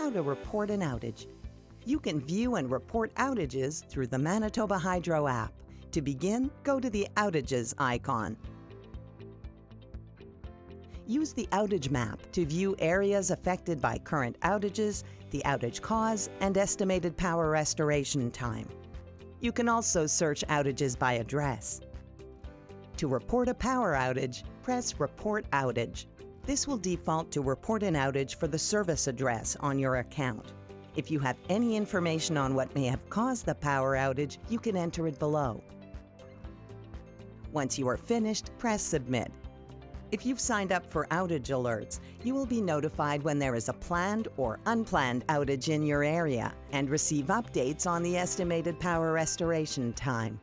how to report an outage. You can view and report outages through the Manitoba Hydro app. To begin, go to the Outages icon. Use the outage map to view areas affected by current outages, the outage cause, and estimated power restoration time. You can also search outages by address. To report a power outage, press Report Outage. This will default to report an outage for the service address on your account. If you have any information on what may have caused the power outage, you can enter it below. Once you are finished, press Submit. If you've signed up for outage alerts, you will be notified when there is a planned or unplanned outage in your area and receive updates on the estimated power restoration time.